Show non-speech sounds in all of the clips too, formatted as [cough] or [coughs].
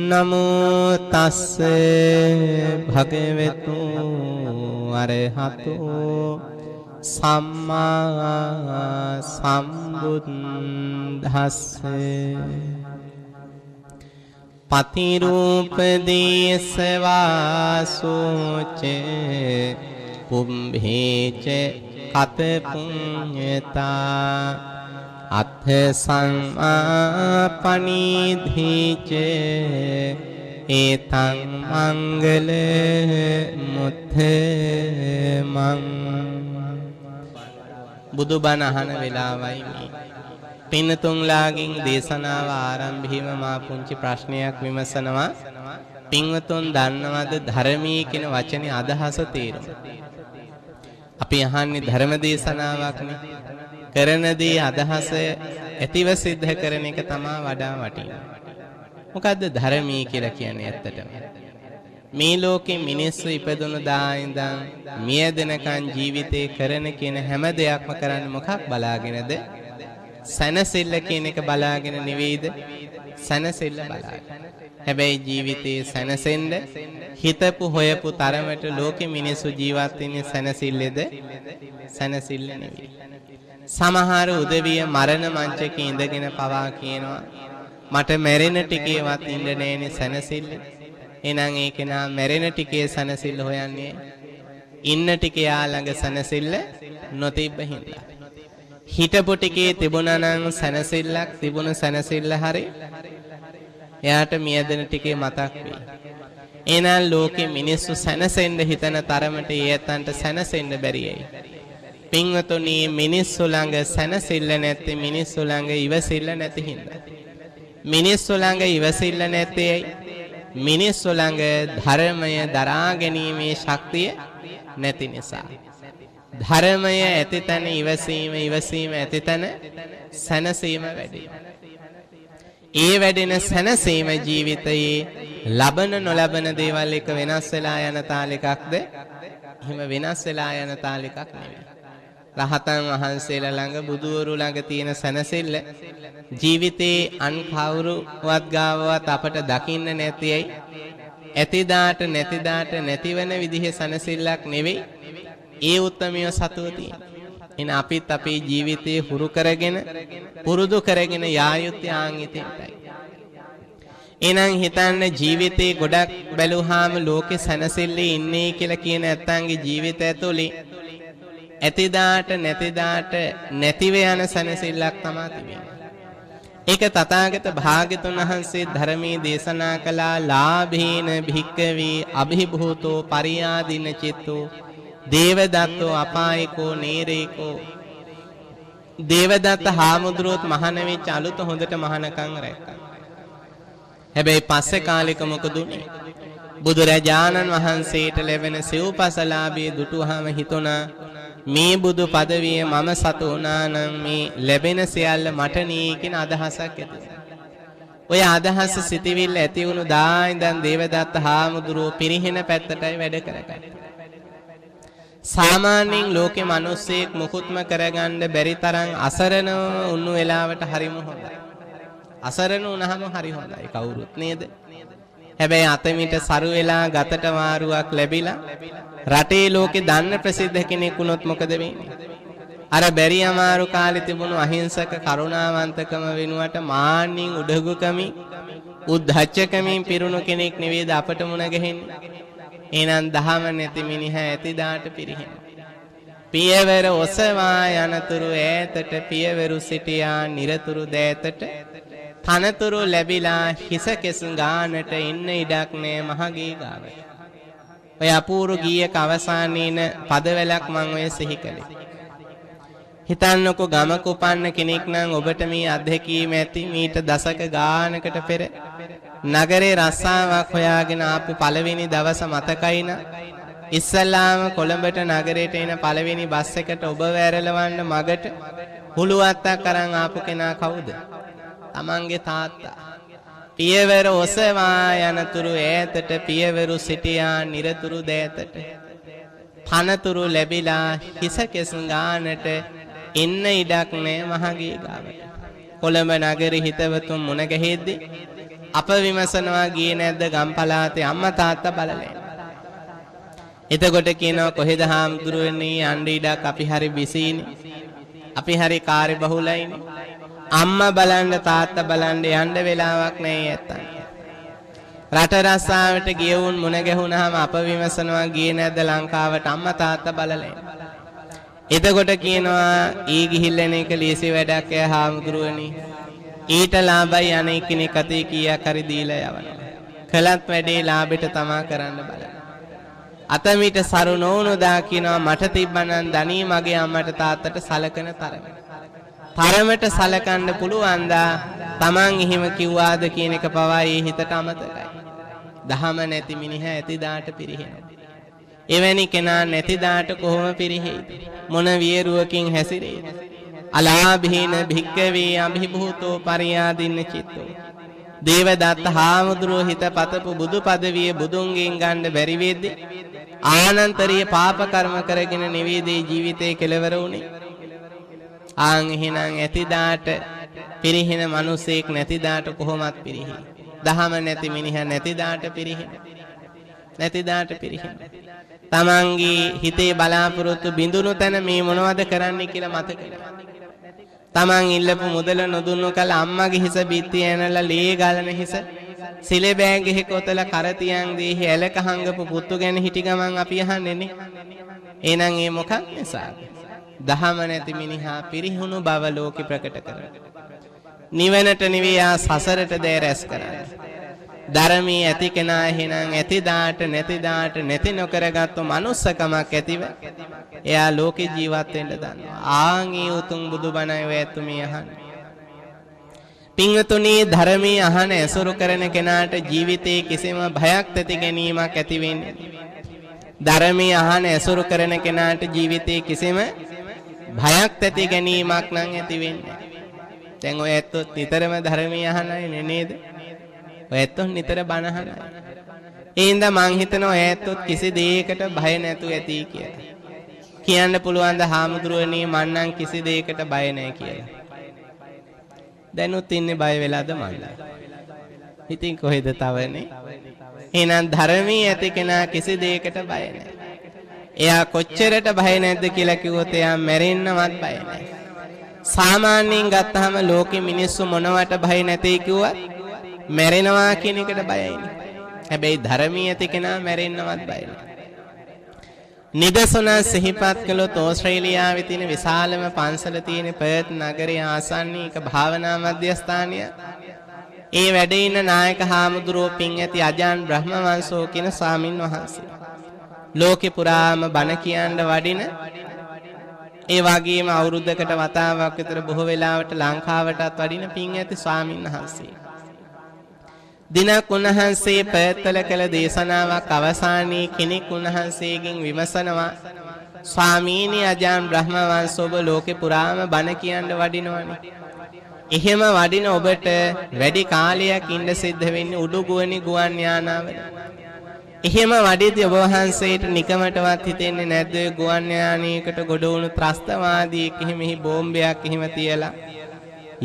නමෝ තස්ස භගවතු අරහතු සම්මා සම්බුද්දස්ස. පතිරූපදේශවාසෝච කුම්භේච කත පුඤ්ඤතා අත්ථ සංආපනීධීච ඒතං මංගල මුත්ථ මං බුදුබණ අහන වෙලාවයි මේ. පින්නතුන්ලාගෙන් දේශනාව ආරම්භීම මා පුංචි ප්‍රශ්නයක් විමසනවා. පින්වතුන් දන්නවද ධර්මී කියන වචනේ අදහස තේරුම? අපි අහන්නේ ධර්ම දේශනාවක්නේ කරන දේ අදහස ඇතිව සිද්ධ කරන එක තමයි වඩා වටින්නේ. මොකද්ද ධර්මී කියලා කියන්නේ ඇත්තටම? මේ ලෝකේ මිනිස්සු ඉපදුණු දා ඉඳන් මිය දෙනකන් ජීවිතේ කරන කියන හැම දෙයක්ම කරන්නේ මොකක් බලාගෙනද? සනසෙල්ල කියන එක බලාගෙන නෙවෙයිද? සනසෙල්ල බලාගෙන. හැබැයි ජීවිතේ සනසෙන්න හිතපු හොයපු තරමට ලෝකෙ මිනිස්සු ජීවත් වෙන්නේ සනසිල්ලේද? සනසිල්ල නෙවෙයි. සමහර උදවිය මරණ මංචකේ ඉඳගෙන පවා කියනවා මට මැරෙන ටිකේවත් ඉන්න නෑනේ සනසිල්ල. එහෙනම් ඒ කෙනා මැරෙන ටිකේ සනසිල්ල හොයන්නේ ඉන්න ටිකේ යා ළඟ සනසිල්ල නොතිබ්බ හින්දා. හිටපු ටිකේ තිබුණා නම් සනසිල්ලක් තිබුණ සනසිල්ල හරි එයාට මියදෙන ටිකේ මතක් වෙයි. එහෙනම් ලෝකේ මිනිස්සු සනසෙන්න හිතන තරමට ඊයතන්ට සනසෙන්න බැරියයි. පින්වතුනි මිනිස්සු ළඟ සැනසෙල්ල නැති මිනිස්සු ළඟ ඉවසිල්ල නැති හින්දා. මිනිස්සු ළඟ ඉවසිල්ල නැtei මිනිස්සු ළඟ ධර්මය දරා ගැනීමේ ශක්තිය නැති නිසා. ධර්මය ඇති තැන ඉවසීම ඉවසීම ඇති තැන සැනසීම වැඩි. ඒ වැඩෙන සැනසීම ජීවිතයේ ලබන නොලබන දේවල් එක වෙනස් වෙලා යන තාලෙකක්ද? එහෙම වෙනස් වෙලා යන තාලෙකක් නෙවෙයි. රහතන් වහන්සේලා ළඟ බුදුවරු ළඟ තියෙන සැනසෙල්ල ජීවිතේ අන් කවුරුවත් ගාවවත් අපට දකින්න නැතියි ඇතිදාට නැතිදාට නැතිවෙන විදිහේ සැනසෙල්ලක් නෙවෙයි ඒ උත්තරමිය සතුව තියෙන. එන අපිත් අපේ ජීවිතේ හුරු කරගෙන පුරුදු කරගෙන යා යුත්තේ ආන් ඉතින්ටයි. එහෙනම් හිතන්න ජීවිතේ ගොඩක් බැලුවාම ලෝකේ සැනසෙල්ලේ ඉන්නේ කියලා කියන ඇත්තන්ගේ ජීවිත ඇතුලේ ඇතිදාට නැතිදාට නැතිව යන සැනසෙල්ලක් තමා තිබෙන්නේ. ඒක තථාගත භාග්‍යතුන් වහන්සේ ධර්මයේ දේශනා කළා ලාභේන භික්කවේ අභිභූතෝ පරියාදින චිත්තෝ දේවදත්තෝ අපායකෝ නේරේකෝ දේවදත්ත හාමුදුරුවොත් මහාන වෙච්ච අලුත හොඳට මහානකම් රැක්කා. හැබැයි පස්සේ කාලෙක මොකද උනේ? බුදුරජාණන් වහන්සේට ලැබෙන සිව්පසලාභයේ දුටුවාම හිතුණා මේ බුදු පදවිය මම සතු වුණා නම් මේ ලැබෙන සියල්ල මට නී කියන අදහසක් ඇති ඔය අදහස සිටිවිල්ල ඇති වුණු දා ඉඳන් දේවදත්ත හාමුදුරුවෝ පිරිහෙන පැත්තටයි වැඩ කරගන්නේ. සාමාන්‍යයෙන් ලෝකේ මිනිස්සෙක් මුකුත්ම කරගන්න බැරි තරම් අසරණව උණු වෙලාවට හරිම හොඳයි. අසරණ වුණාම හරි හොඳයි කවුරුත් නේද? හැබැයි අතමිට සරු වෙලා ගතට මාරුවක් ලැබිලා රටේ ලෝකේ දන්න ප්‍රසිද්ධ කෙනෙක් වුණොත් මොකද වෙන්නේ? අර බැරි අමාරු කාලේ තිබුණු අහිංසක කරුණාවන්තකම වෙනුවට මාන්නින් උඩගුකමින් උද්ධච්චකමින් පිරුණු කෙනෙක් නෙවෙයිද අපට මුණ ගැහෙන්නේ? එහෙනම් දහම නැති මිනිහා ඇතිදාට පිරිහෙන. පියවර ඔසවා යනතුරු ඈතට පියවරු සිටියා නිරතුරු දෑතට තනතුරු ලැබිලා හිස කෙසුම් ගානට ඉන්න ඉඩක් නෑ මහගේ ගාවට. ඔය අපූර්ව ගීයක අවසානයේන පදවැලක් මම ඔය සිහි කළේ. හිතන්නකො ගමක උපන්න කෙනෙක් නම් ඔබට මේ අත්දැකීම ඇති මීට දශක ගානකට පෙර නගරේ රස්සාවක් හොයාගෙන ආපු පළවෙනි දවස මතකයි නා ඉස්සල්ලාම කොළඹට නගරයට එන පළවෙනි බස් එකට ඔබ වැරලවන්න මගට හුළුවත්තක් අරන් ආපු කෙනා කවුද? තමන්ගේ තාත්තා. පියවර ඔසවා යනතුරු ඈතට පියවරු සිටියා නිරතුරු දෑතට. පනතුරු ලැබිලා හිස කෙසුම් ගානට එන්න ඉඩක් නෑ මහගේ ගාවට. කොළඹ නගරේ හිතවතුන් මුණ ගැහෙද්දී අප විමසනවා ගියේ නැද්ද ගම් පළාතේ අම්මා තාත්තා බලලේ. එතකොට කියනවා කොහෙද හාමුදුරුවනේ යන්න ඉඩක් අපි හරි බිසීනේ. අපි හරි කාර්ය බහුලයිනේ. අම්මා බලන්න තාත්තා බලන්න යන්න වෙලාවක් නැහැ ඇත්තන්. රට රස්සාවට ගියවුන් මුණ ගැහුණාම අප විමසනවා ගියේ නැද්ද ලංකාවට අම්මා තාත්තා බලලා. එතකොට කියනවා ඊ ගිහිල්ලන එක ලීසි වැඩක් ඈ හාමුදුරුවනේ. ඊට ලාභයි අනේ කෙනෙක් අතේ කීයක් හරි දීලා යවනවා. කළත් වැඩේ ලාභෙට තමා කරන්න බලන්න. අතමිට සරු නොවුණු දා කියනවා මට තිබ්බනම් ධනී මගේ අම්මට තාත්තට සලකන තරමට. තරමට සලකන්න පුළුවන් දා Taman එහෙම කිව්වාද කියන එක පවා ඒ හිතට අමතකයි. දහම නැති මිනිහා ඇති දාට පිරිහෙනවා. එවැනි කෙනා නැති දාට කොහොම පිරිහෙයිද? මොන වියරුවකින් හැසිරෙයිද? අලාභීන භික්කවේ අභිභූතෝ පරියාදින්න චිත්තෝ දේවදත්ත හාමුදුරුව හිත පතපු බුදු පදවිය බුදුන්ගෙන් ගන්න බැරි වෙද්දී ආනන්තරීය පාප කර්ම කරගෙන නිවේදී ජීවිතේ කෙලවර වුණේ ආන් එහෙනම් ඇතිදාට පිරිහෙන මිනිසෙක් නැතිදාට කොහොමත් පිරිහි. දහම නැති මිනිහා නැතිදාට පිරිහෙන නැතිදාට පිරිහෙන තමන්ගේ හිතේ බලාපොරොත්තු බිඳුණු තැන මේ මොනවද කරන්න කියලා මතක. තමන් ඉල්ලපු මුදල නොදුන්නු කල අම්මගේ හිස බිත්ති ඇනලා ලේ ගලන හිස. සිලේ බෑග් එකේ කොතල කර තියන් දීහි ඇලක හංගපු පුතු ගැන හිටි ගමන් අපි අහන්නේනේ. එහෙනම් ඒ මොකක් නිසාද? දහම නැති මිනිහා පිරිහුණු බව ලෝකෙ ප්‍රකට කරන. නිවනට නිවියා සසරට දේ රැස් කරන්නේ. ධර්මී ඇති කෙනා එහෙනම් ඇති දාට නැති දාට නැති නොකරගත්තු manussකමක් ඇතිව එයා ලෝකේ ජීවත් වෙන්න දන්නවා. ආන් ඒ උතුම් බුදුබණ අය ඇතුමේ අහන්නේ. පින්වතුනි ධර්මයේ අහන ඇසුරු කරන කෙනාට ජීවිතේ කිසිම භයක් තැති ගැනීමක් ඇති වෙන්නේ ධර්මයේ අහන ඇසුරු කරන කෙනාට ජීවිතේ කිසිම භයක් තැති ගැනීමක් නම් ඇති වෙන්නේ දැන් ඔය ඇත්තොත් නිතරම ධර්මයේ අහනයි නේද ඔය ඇත්තොත් නිතර බණ අහනයි ඒ හින්දා මං හිතනවා ඔය ඇත්තොත් කිසි දෙයකට බය නැතු ඇති කියලා කියන්න පුළුවන් ද හාමුදුරුවනේ මන්නම් කිසි දෙයකට බය නැහැ කියලා දැනුත් ඉන්නේ බය වෙලාද මන්දා. ඉතින් කොහෙද තවනේ? එහෙනම් ධර්මයේ ඇති කෙනා කිසි දෙයකට බය නැහැ. එයා කොච්චරට බය නැද්ද කියලා කිව්වොත් එයා මැරෙන්නවත් බය නැහැ. සාමාන්‍යයෙන් ගත්තාම ලෝකෙ මිනිස්සු මොනවට බය නැtei කිව්වත් මැරෙනවා කියන එකට බයයිනේ. හැබැයි ධර්මයේ ඇති කෙනා මැරෙන්නවත් බය නැහැ. නිදසුන සිහිපත් කළොත් ඕස්ට්‍රේලියාවේ තියෙන විශාලම පන්සල තියෙන පර්ත් නගරයේ ආසන්නයේ එක භාවනා මධ්‍යස්ථානය. ඒ වැඩ ඉන්න නායක හාමුදුරුවෝ පින් ඇති අජාන් බ්‍රහ්මවංශෝ කියන ස්වාමින් වහන්සේ. ලෝකේ පුරාම බණ කියන්න වඩින ඒ වගේම අවුරුද්දකට වතාවක් විතර බොහෝ වෙලාවට ලංකාවටත් වඩින පින් ඇති ස්වාමින් වහන්සේ. දිනක් උන්වහන්සේ පැවැත්වල කළ දේශනාවක් අවසානයේ කෙනෙක් උන්වහන්සේගෙන් විමසනවා ස්වාමීනි අජාන් බ්‍රහ්ම වංශ ඔබ ලෝකේ පුරාම බණ කියන්න වඩිනවනේ. එහෙම වඩින ඔබට වැඩි කාලයක් ඉන්න සිද්ධ වෙන්නේ උඩුගුවනි ගුවන් යානාවල. එහෙම වඩිද්දී ඔබ වහන්සේට නිකමටවත් හිතෙන්නේ නැද්ද ගුවන් යානයකට ගොඩ වුණු ත්‍රස්තවාදී කිහිමෙහි බෝම්බයක් එහෙම තියලා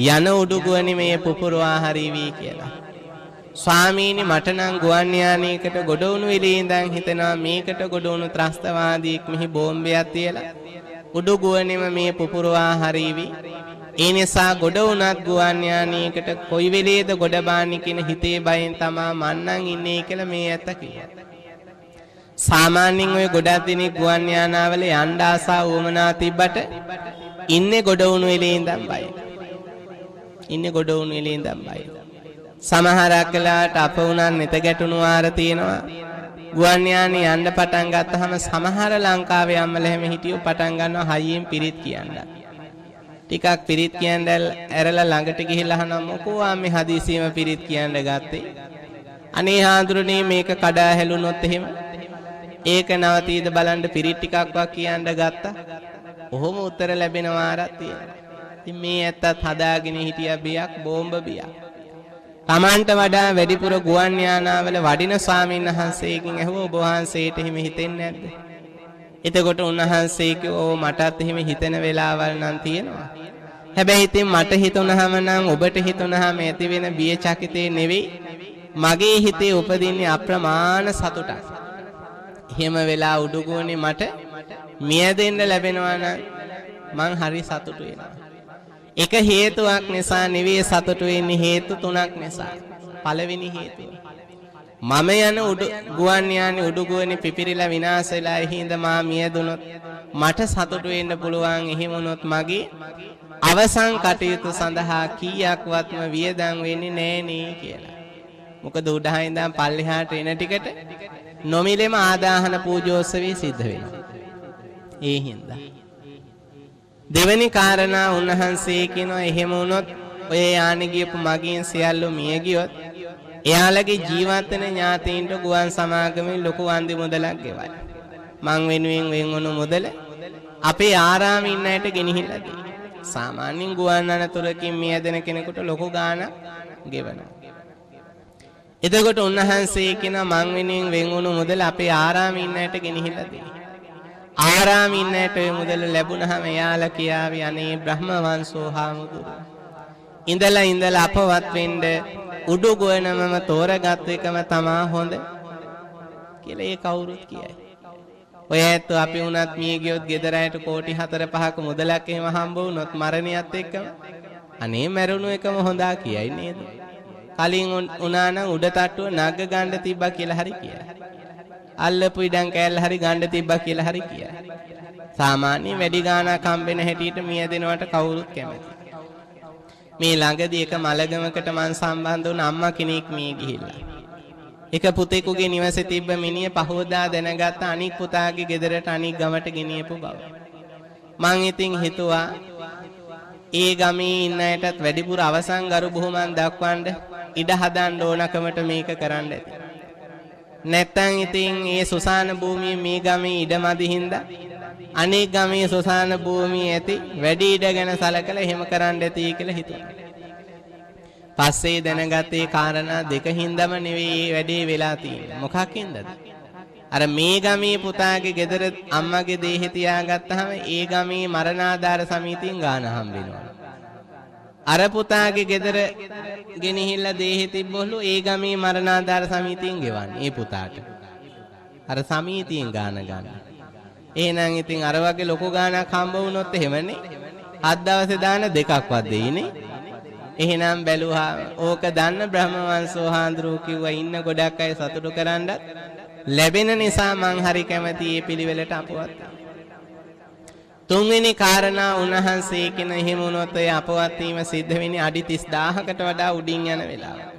යන උඩුගුවනි මේ පුපුරවා හරිවි කියලා. ස්වාමීනි මට නම් ගුවන් යානයකට ගොඩ වුණු වෙලේ ඉඳන් හිතනවා මේකට ගොඩ වුණු ත්‍රස්තවාදීක් මෙහි බෝම්බයක් තියලා උඩු ගුවනේම මේ පුපුරවා හරීවි. ඒ නිසා ගොඩ වුණත් ගුවන් යානයකට කොයි වෙලේද ගොඩ බාන්නේ කියන හිතේ බයෙන් තමා මන්නම් ඉන්නේ කියලා මේ ඇත්ත කිව්වා. සාමාන්‍යයෙන් ඔය ගොඩක් දිනේ ගුවන් යානාවල යන්න ආසා වුමනා තිබ්බට ඉන්නේ ගොඩ වුණු වෙලේ ඉඳන් බයි. ඉන්නේ ගොඩ වුණු වෙලේ ඉඳන් බයි. සමහරක් වෙලාවට අප උනන් neත ගැටුණු වාර තියෙනවා. ගුවන් යානේ යන්න පටන් ගත්තාම සමහර ලංකාවේ අම්මලා එහෙම හිටියෝ පටන් ගන්නවා හයියෙන් පිරිත් කියන්න. ටිකක් පිරිත් කියන්න ඇරලා ළඟට ගිහිල්ලා අහනවා මොකෝ ආමේ හදිසියෙම පිරිත් කියන්න ගත්තේ. අනේ හාඳුරනේ මේක කඩා හැලුනොත් එහෙම ඒක නවතීද බලන්න පිරිත් ටිකක්වත් කියන්න ගත්තා. ඔහොම උත්තර ලැබෙන වාරක් තියෙනවා. ඉතින් මේ ඇත්තත් හදාගෙන හිටියා බියක් බෝම්බ බියක්. තමන්ට වඩා වැඩිපුර ගුවන් යානාවල වඩින ස්වාමීන් වහන්සේගෙන් ඇහුවා ඔබ වහන්සේට එහෙම හිතෙන්නේ නැද්ද? එතකොට උන්වහන්සේ කිව්වා මටත් එහෙම හිතෙන වෙලාවල් නම් තියෙනවා. හැබැයි ඉතින් මට හිතුනහම නම් ඔබට හිතුනහම ඇති වෙන බිය චකිතේ නෙවෙයි මගේ හිතේ උපදින්නේ අප්‍රමාණ සතුටක්. එහෙම වෙලා උඩුගෝනේ මට මියදෙන්න ලැබෙනවා නම් මං හරි සතුටු වෙනවා. එක හේතුවක් නිසා නෙවෙයි සතුටු වෙන්නේ හේතු තුනක් නිසා. පළවෙනි හේතුව. මම යන උඩු ගුවන් යානේ උඩුගුවනේ පිපිරිලා විනාශ වෙලා එහිඳ මා මියදුනොත් මට සතුටු වෙන්න පුළුවන් එහෙම වුණොත් මගේ අවසන් කටයුතු සඳහා කීයක්වත්ම වියදම් වෙන්නේ නෑනේ කියලා. මොකද උඩහා ඉඳන් පල්ලෙහාට එන ටිකට නොමිලෙම ආදාහන පූජෝත්සවය සිද්ධ වෙනවා. ඒ හින්දා. දෙවැනි කාරණා උන්වහන්සේ කියනවා එහෙම වුණොත් ඔය යානෙ ගියපු මගින් සියල්ල මිය ගියොත් එයාලගේ ජීවත් වෙන ඥාතීන්ට ගුවන් සමාගමේ ලොකු වන්දි මුදලක් ගෙවයි. මං වෙනුවෙන් වෙන් වුණු මුදල අපේ ආරාමේ ඉන්න අයට ගෙනහිල්ලා දෙයි. සාමාන්‍යයෙන් ගුවන් අනතුරකින් මියදෙන කෙනෙකුට ලොකු ගාණක් ගෙවනවා. එතකොට උන්වහන්සේ කියන මං වෙනුවෙන් වෙන් වුණු මුදල අපේ ආරාමේ ඉන්න අයට ගෙනහිල්ලා දෙයි. ආරාමේ ඉන්න අයට ඒ මුදල ලැබුණාම එයාලා කියාවි අනේ බ්‍රහ්ම වංශෝ හාමුදුරුවෝ. ඉඳලා ඉඳලා අපවත් වෙන්න උඩු ගොයනමම තෝරගත් එකම තමා හොඳ කියලා ඒ කවුරුත් කියයි. ඔය ඇත්තෝ අපි වුණත් මිය ගියොත් ගෙදර ඇයට කෝටි 4 5ක මුදලක් එහෙම හම්බ වුණොත් මරණයත් එක්කම අනේ මැරුණු එකම හොඳා කියයි නේද? කලින් උනා නම් උඩ තට්ටුව නග ගන්න තිබ්බා කියලා හරි කියයි. අල්ලපු ඉඩම් කෑල්ල හරි ගන්න තිබ්බා කියලා හරි කියයි. සාමාන්‍ය වැඩි ගාණක් හම්බෙන හැටියට මිය දෙනවට කවුරුත් කැමති. මේ ළඟදී එක මලගමකට මං සම්බන්ධ වුණ අම්මා කෙනෙක් මිය ගිහිල්ලා. එක පුතෙකුගේ නිවසේ තිබ්බ මිනිහ පහවදා දැනගත්ත අනික් පුතාගේ ගෙදරට අනික් ගමට ගෙනියපු බව. මං ඉතින් හිතුවා ඒ ගමේ ඉන්න අයටත් වැඩිපුර අවසන් ගරු බුහුමන් දක්වන්න ඉඩ හදන්න ඕනකමට මේක කරන්න ඇති. නැත්තම් ඉතින් ඒ සුසාන භූමියේ මේ ගමේ ඉඩමදි හින්දා අනෙක් ගමේ සොසාන භූමිය ඇති වැඩි ඉඩ ගැන සලකලා එහෙම කරන්න ඇති කියලා හිතුවා. පස්සේ දැනගත්තේ කාරණා දෙක හින්දම නෙවෙයි වැඩේ වෙලා තියෙන්නේ. මොකක්ින්දද? අර මේ ගමේ පුතාගේ ගෙදර අම්මගේ දේහේ තියාගත්තාම ඒ ගමේ මරණාධාර සමිතියෙන් ගාන හම්බෙනවා. අර පුතාගේ ගෙදර ගෙනහිල්ලා දේහේ තිබ්බොලු ඒ ගමේ මරණාධාර සමිතියෙන් ගෙවන්නේ ඒ පුතාට. අර සමිතියෙන් ගාන ගන්න. එහෙනම් ඉතින් අර වගේ ලොකු ගාණක් හම්බ වුණොත් එහෙමනේ. හත් දවසේ දාන දෙකක්වත් දෙයිනේ. එහෙනම් බැලුවා ඕක දන්න බ්‍රහ්ම වංශෝ හාඳුරු කිව්වා ඉන්න ගොඩක් අය සතුටු කරන්නත් ලැබෙන නිසා මං හරි කැමති මේ පිළිවෙලට අපවත් තුන්වෙනි කාරණා උන්වහන්සේ කියන එහෙම වුණොත් ඒ අපවත් වීම සිද්ධ වෙන්නේ අඩි 30000කට වඩා උඩින් යන වෙලාව.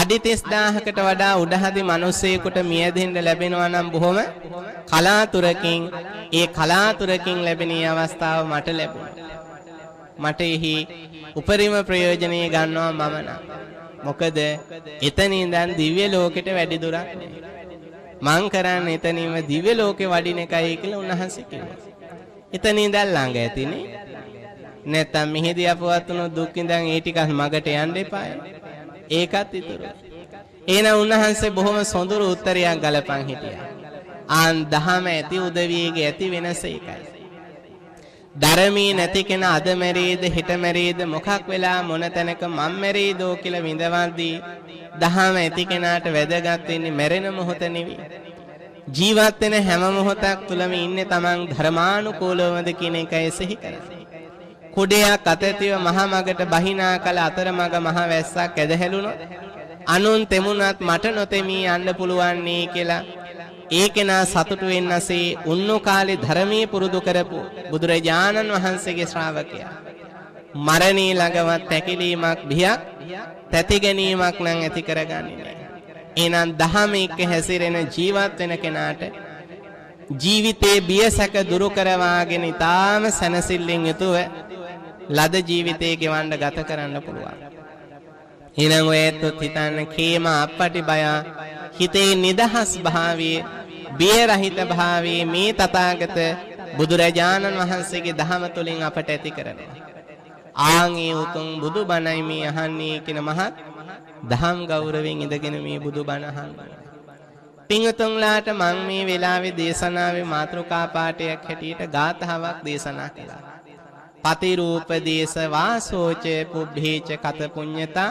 අඩි 30000කට වඩා උඩහදි මිනිස්සෙකුට මියදෙන්න ලැබෙනවා නම් බොහොම කලාතුරකින් ඒ කලාතුරකින් ලැබෙන අවස්ථාව මට ලැබුණා. මට එහි උපරිම ප්‍රයෝජනෙ ගන්නවා මම නම්. මොකද එතන ඉඳන් දිව්‍ය ලෝකෙට වැඩි දුරක් මං කරන්නේ එතනින්ම දිව්‍ය ලෝකේ වඩින එකයි කියලා උන්වහන්සේ කිව්වා. එතන ඉඳන් ළඟ ඇතිනේ. නැත්තම් මෙහිදී අපවත් වුණු දුක් ඉඳන් ඒ ටික මගට යන්න එපායි. ඒකත් ඉතුරු. එහෙනම් උන්වහන්සේ බොහොම සොඳුරු උත්තරයක් ගලපන් හිටියා. ආන් දහම ඇති උදවියගේ ඇති වෙනස ඒකයි. ධර්මී නැති කෙනා අද මැරෙයිද හෙට මැරෙයිද මොකක් වෙලා මොන තැනක මම් මැරෙයිදෝ කියලා විඳවද්දී දහම ඇති කෙනාට වැදගත් වෙන්නේ මැරෙන මොහොත නෙවෙයි. ජීවත් වෙන හැම මොහොතක් තුලම ඉන්නේ Taman ධර්මානුකූලවද කියන එකයි සිහි කරන්නේ. කුඩයක් අතතිව මහ මගට බහිනා කල අතරමඟ මහ වැස්සක් ඇදහැළුණොත් අනුන් තෙමුණත් මට නොතෙමී යන්න පුළුවන් නේ කියලා ඒ කෙනා සතුටු වෙන්නසේ උන්නු කාලේ ධර්මයේ පුරුදු කරපු බුදුරජාණන් වහන්සේගේ ශ්‍රාවකයා. මරණී ළඟවත් පැකිලීමක් බියක් තැති ගැනීමක් නම් ඇති කරගන්නේ නැහැ. එහෙනම් දහම එක්ක හැසිරෙන ජීවත් වෙන කෙනාට ජීවිතේ බියසක දුරු කරවාගෙන ඊටාම සැනසෙල්ලෙන් යුතුව ලද ජීවිතේ ගෙවන්න ගත කරන්න පුළුවන්. එහෙනම් ඔයත් හිතන්න කේම අපපටි බය හිතේ නිදහස් භාවයේ බිය රහිත භාවයේ මේ තථාගත බුදුරජාණන් වහන්සේගේ දහම තුලින් අපට ඇති කරනවා. ආන් ඒ උතුම් බුදුබණයි මේ අහන්නේ කියන මහත් දහම් ගෞරවයෙන් ඉඳගෙන මේ බුදුබණ අහන්නේ. පින්වතුන්ලාට මම මේ වෙලාවේ දේශනාවේ මාතෘකා පාඩයක් හැටියට ගාථාවක් දේශනා කළා. පතිරූප දේශ වාසෝච පුබ්බේච කත පුඤ්ඤතා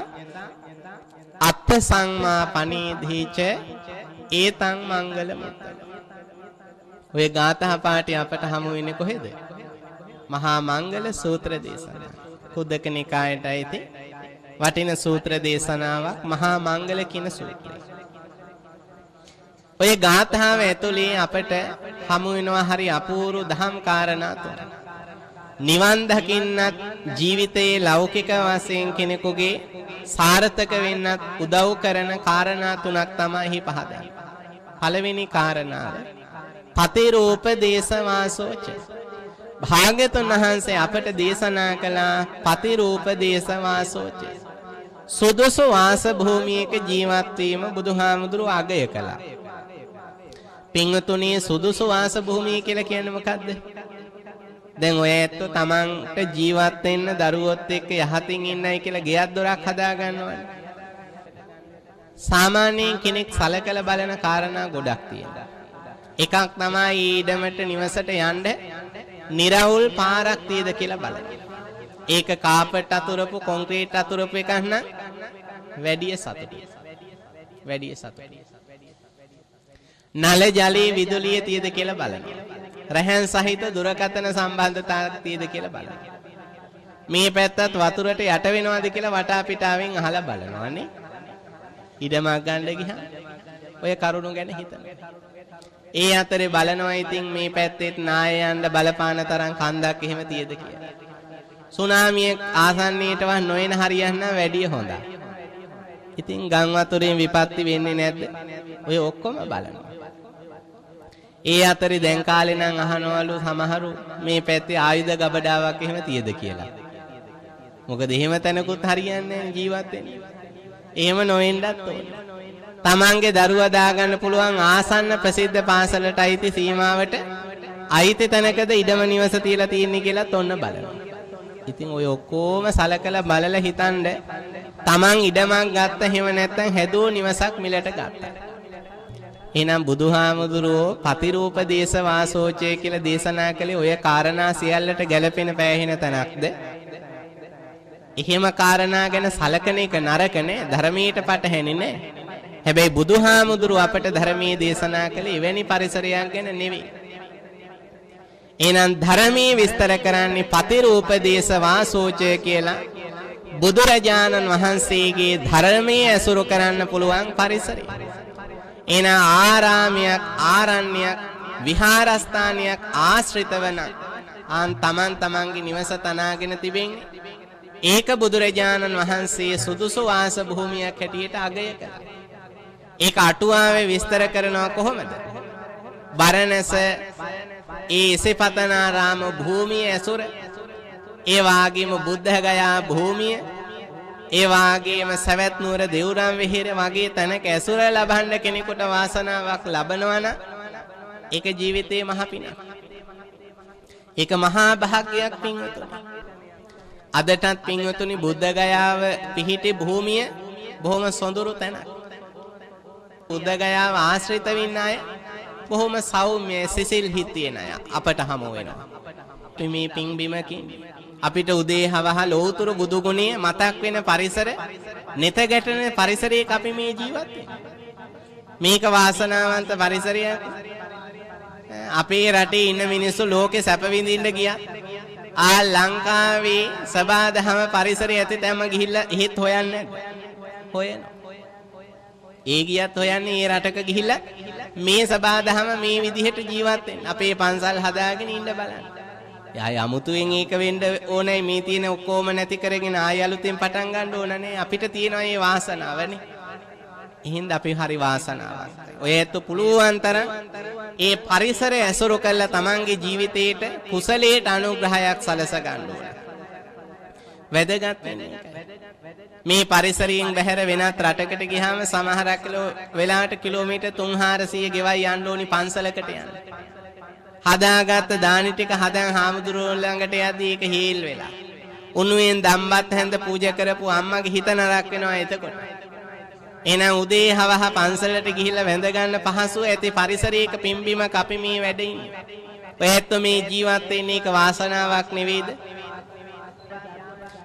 අත්ථ සංමා පනීධීච ඒතං මංගල මුත්තම ඔය ගාථා පාඨය අපට හමු වෙන්නේ කොහෙද? මහා මංගල සූත්‍ර දේශනාව. කුද්දක නිකායට අයිති වටින සූත්‍ර දේශනාවක් මහා මංගල කියන සූත්‍රය. ඔය ගාථාව ඇතුලේ අපට හමු වෙනවා හරි අපූර්ව දහම් කාරණා තුනක්. නිවන් දකින්නත් ජීවිතයේ ලෞකික වශයෙන් කෙනෙකුගේ සාර්ථක වෙන්නත් උදව් කරන කාරණා තුනක් තමයි පහදන්නේ. පළවෙනි කාරණාව පතිරූප දේශවාසෝච භාග්‍යතුන් වහන්සේ අපට දේශනා කළා පතිරූප දේශවාසෝච සුදුසු වාස භූමියක ජීවත් වීම බුදුහාමුදුරුව අගය කළා. පින්වතුනි සුදුසු වාස භූමිය කියලා කියන්නේ මොකද්ද? දැන් ඔය ඇත්තෝ තමන්ට ජීවත් වෙන්න දරුවොත් එක්ක යහතින් ඉන්නයි කියලා ගෙයක් දොරක් හදා ගන්නවනේ. සාමාන්‍යයෙන් කෙනෙක් සලකලා බලන කාරණා ගොඩක් තියෙනවා. එකක් තමයි ඊඩමට නිවසට යන්න निराවුල් පාරක් තියද කියලා බලන්න. ඒක කාපට් අතුරපු කොන්ක්‍රීට් අතුරපු එකක් නම් වැඩි සතුටුයි. වැඩි සතුටුයි. නල ජලයේ විදුලිය තියද කියලා බලන්න. රැහන් සහිත දුරකථන සම්බන්ධතාවක් තියද කියලා බලන්න. මේ පැත්තත් වතුරට යට වෙනවද කියලා වටා පිටාවෙන් අහලා බලනවානේ. ඉඩමක් ගන්න ගියහම ඔය කරුණු ගැන හිතනවා. ඒ අතරේ බලනවා ඉතින් මේ පැත්තෙත් නායයන්ට බලපාන තරම් කන්දක් එහෙම තියද කියලා. සුනාමිය ආසන්නයටවත් නොයන හරියන්න වැඩිය හොඳයි. ඉතින් ගම් වතුරෙන් විපත්ති වෙන්නේ නැද්ද? ඔය ඔක්කොම බලනවා. ඒ අතරේ දැන් කාලේ නම් අහනවලු සමහරු මේ පැත්තේ ආයුධ ගබඩාවක් එහෙම තියද කියලා. මොකද එහෙම තැනකුත් හරියන්නේ ජීවත් වෙන්න. එහෙම නොවෙන්නත් ඕනේ. තමන්ගේ දරුවා දාගන්න පුළුවන් ආසන්න ප්‍රසිද්ධ පාසලට අයිති සීමාවට අයිති තැනකද ඉඩම නිවස තියලා තියෙන්නේ කියලාත් ඔන්න බලනවා. ඉතින් ඔය ඔක්කොම සලකලා බලලා හිතනද තමන් ඉඩමක් ගත්ත හැම නැත්තම් හැදුව නිවසක් මිලට ගත්තා. එහෙනම් බුදුහාමුදුරුවෝ පතිරූප දේශ වාසෝචය කියලා දේශනා කළේ ඔය කාරණා සියල්ලට ගැලපෙන පෑහෙන තැනක්ද? එහෙම කාරණා ගැන සලකන එක නරක නෑ ධර්මීයට පටහැනි නෑ. හැබැයි බුදුහාමුදුරුව අපට ධර්මයේ දේශනා කළේ එවැනි පරිසරයක් ගැන නෙවෙයි. එහෙනම් ධර්මයේ විස්තර කරන්නේ පතිරූපදේශ වාසෝචය කියලා බුදුරජාණන් වහන්සේගේ ධර්මයේ ඇසුරු කරන්න පුළුවන් පරිසරය. එන ආරාමයක් ආරණ්‍යයක් විහාරස්ථානයක් ආශ්‍රිත වන ආන් තමන් තමන්ගේ නිවස තනාගෙන තිබෙන්නේ ඒක බුදුරජාණන් වහන්සේ සුදුසු වාස භූමියක් හැටියට අගය කළා. ඒක අටුවාවේ විස්තර කරනවා කොහොමද? බරණැස ඒ ඉසිපතනාරාම භූමිය ඇසුර ඒ වාගේම බුද්ධ ගයා භූමිය ඒ වාගේම සවැත් නුවර දෙවුරම් විහෙර වගේ තැනක ඇසුර ලබන්න කෙනෙකුට වාසනාවක් ලබනවා නම් ඒක ජීවිතේ මහ පිනක්. ඒක මහා භාග්‍යයක් පින්වතුනි. අදටත් පින්වතුනි බුද්ධ ගයාව පිහිටි භූමිය බොහොම සොඳුරු තැනක්. උදගයාව ආශ්‍රිත වෙන්න අය බොහොම සෞම්‍ය සිසිල් හිත් තියෙන අය අපට හමු වෙනවා. අපි මේ පිංබිමකින් අපිට උදේ හවහ ලෝතුරු බුදු ගුණය මතක් වෙන පරිසර neත ගැටෙන පරිසරයක අපි මේ ජීවත් මේක වාසනාවන්ත පරිසරයක්. අපේ රටේ ඉන්න මිනිස්සු ලෝකේ සැප විඳින්න ගියා. ආ ලංකාවේ සබාදහම පරිසරය ඇති තැම ගිහිල්ලා එහෙත් හොයන්නේ හොයනවා. ඒ ගියත් හොයන්නේ ඒ රටක ගිහිල්ලා මේ සබාදහම මේ විදිහට ජීවත් වෙන්න. අපේ පන්සල් හදාගෙන ඉන්න බලන්න. යා යමුතුවෙන් ඒක වෙන්න ඕනයි මේ තියෙන ඔක්කොම නැති කරගෙන ආය අලුතෙන් පටන් ගන්න ඕනනේ. අපිට තියෙනවා මේ වාසනාවනේ. එහෙනම් අපි හරි වාසනාවක්. ඔය ඇත්ත පුළුවන් තරම් ඒ පරිසරය ඇසුරු කරලා තමන්ගේ ජීවිතේට කුසලයට අනුග්‍රහයක් සලස ගන්න ඕන. වැදගත් වෙන්නේ මේ පරිසරයෙන් බැහැර වෙනත් රටකට ගියාම සමහරක් වෙලාවට කිලෝමීටර් 300 ගෙවයි යන්න ඕනි පන්සලකට යන්න. හදාගත්ත දානි ටික හදන් හාමුදුරුවෝ ළඟට යද්දී ඒක හීල් වෙලා. උණුවෙන් දම්බත් හැඳ පූජා කරපු අම්මගේ හිත නරක් වෙනවා එතකොට. එහෙනම් උදේ හවහ පන්සලට ගිහිල්ලා වැඳ ගන්න පහසුව ඇති පරිසරයක පිම්බීමක් අපි මේ වැඩ ඉන්නේ. ඔයත් මේ ජීවත් වෙන්නේ ඒක වාසනාවක් නෙවෙයිද?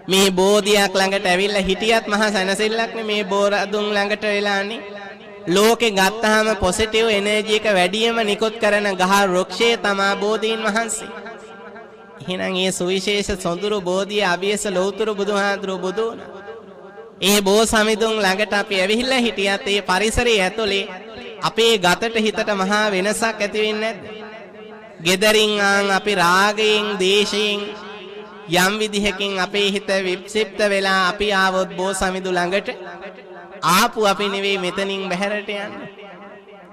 මේ බෝධියක් ළඟට ඇවිල්ලා හිටියත් මහා සැනසෙල්ලක්නේ මේ බෝරදුන් ළඟට වෙලානේ. ලෝකේ ගත්තාම පොසිටිව් එනර්ජි එක වැඩියම නිකුත් කරන ගහ වෘක්ෂයේ තමා බෝධීන් වහන්සේ. එහෙනම් මේ සුවිශේෂ සොඳුරු බෝධිය අභියස ලෞතුරු බුදුහාඳුරු බුදු ඒ බෝ සමිඳුන් ළඟට අපි ඇවිහිල්ලා හිටියත් ඒ පරිසරයේ ඇතුලේ අපේ ගතට හිතට මහා වෙනසක් ඇති වෙන්නේ නැද්ද? gederin ආන් අපි රාගයෙන්, දේශයෙන් යම් විදිහකින් අපේ හිත වික්ෂිප්ත වෙලා අපි ආවොත් බෝ සමිඳු ළඟට ආපු අපි නෙවෙයි මෙතනින් බැහැරට යන්නේ.